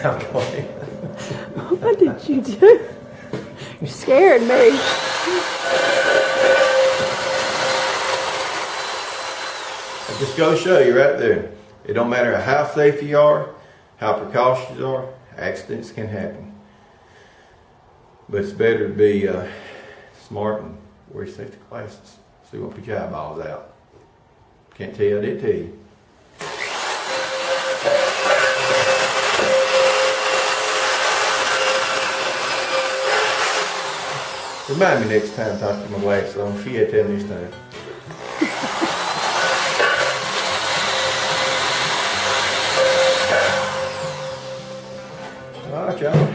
What did you do? You scared me. I just go show you right there. It don't matter how safe you are, how precautious you are, accidents can happen. But it's better to be uh, smart and wear safety glasses so you won't your eyeballs out. Can't tell you I did tell you. Remind me next time to to my glasses on. She to me this time. All right, y'all.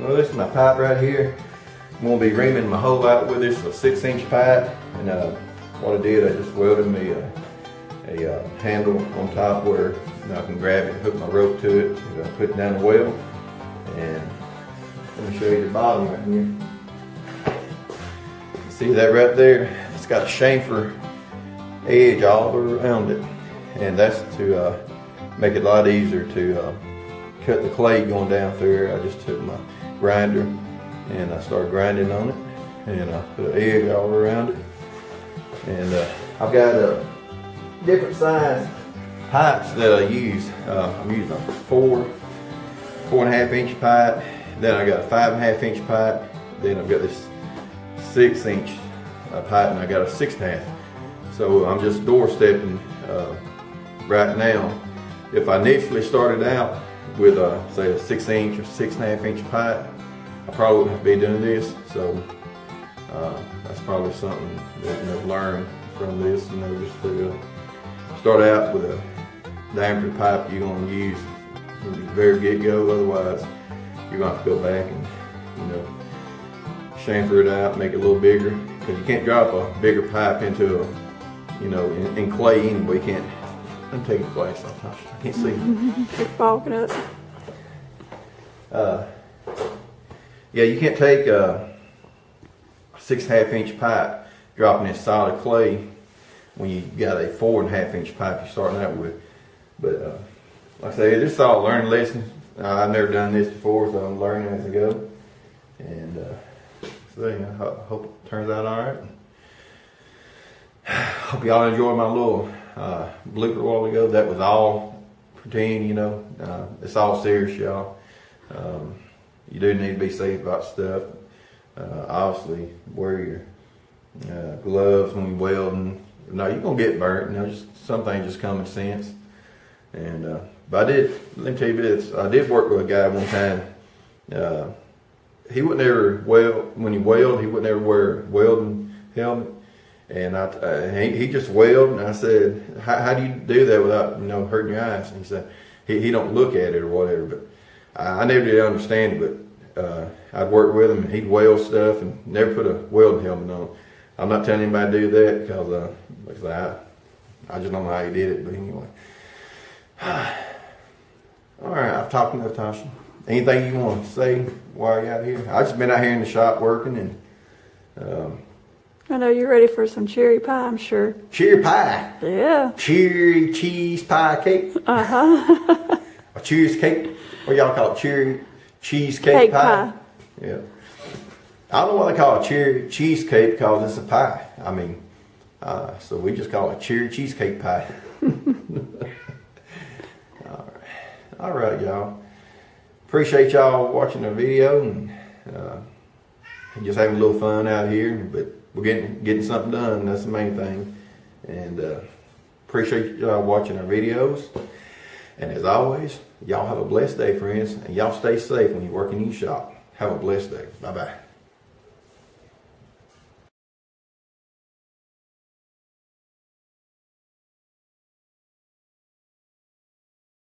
Well, this is my pipe right here. I'm gonna be reaming my hole out with this, a six inch pipe. And uh, what I did, I just welded me a, a uh, handle on top where you know, I can grab it, and hook my rope to it, and, uh, put it down the well. And let me show you the bottom right here. See that right there? It's got a chamfer edge all around it. And that's to uh, make it a lot easier to uh, cut the clay going down through there. I just took my grinder and I started grinding on it. And I put an edge all around it. And uh, I've got uh, different size pipes that I use. Uh, I'm using a four, four and a half inch pipe. Then I got a five and a half inch pipe. Then I've got this six inch uh, pipe and I got a six and a half. So I'm just door stepping uh, right now. If I initially started out with a, say a six inch or six and a half inch pipe, I probably wouldn't be doing this. So uh, that's probably something that I've learned from this, you know, just to uh, start out with a diameter pipe you're gonna use from the very get-go, otherwise you're gonna have to go back and, you know, chamfer it out, make it a little bigger, because you can't drop a bigger pipe into a, you know, in, in clay anyway, you can't, I'm taking glass off, I can't see. You're fogging up. Uh, yeah, you can't take a six and a half inch pipe, dropping in solid clay when you got a four and a half inch pipe you're starting out with. But uh, like I say, this is all a learning lesson. Uh, I've never done this before, so I'm learning as I go. And uh, so hope it turns out all right. Hope y'all enjoyed my little uh, blooper a while ago. That was all pretend, you know. Uh, it's all serious, y'all. Um, you do need to be safe about stuff. Uh, obviously, wear your uh, gloves when you're welding. No, you're gonna get burnt. You know, just some things just common sense. And uh, but I did. Let me tell you this. I did work with a guy one time. He wouldn't ever weld when he weld. He wouldn't ever wear welding helmet. And I, uh, he, he just weld, and I said, how, how do you do that without, you know, hurting your eyes? And he said, he, he don't look at it or whatever, but I, I never did understand it, but uh, I'd work with him, and he'd weld stuff and never put a welding helmet on. I'm not telling anybody to do that because, uh, because I, I just don't know how he did it, but anyway. All right, I've talked enough, Tasha. Anything you want to say while you're out here? I've just been out here in the shop working and um, I know you're ready for some cherry pie, I'm sure. cherry pie, Yeah. cherry cheese pie cake, Uh huh. a cheese cake. What y'all call it? Cherry cheesecake Cake pie. pie. Yeah. I don't know why they call it cherry cheesecake because it's a pie. I mean, uh, so we just call it cherry cheesecake pie. All right, all right, y'all. Appreciate y'all watching the video and, uh, just having a little fun out here. But we're getting getting something done. That's the main thing. And uh, appreciate y'all watching our videos. And as always, y'all have a blessed day, friends. And y'all stay safe when you work in your shop. Have a blessed day. Bye bye.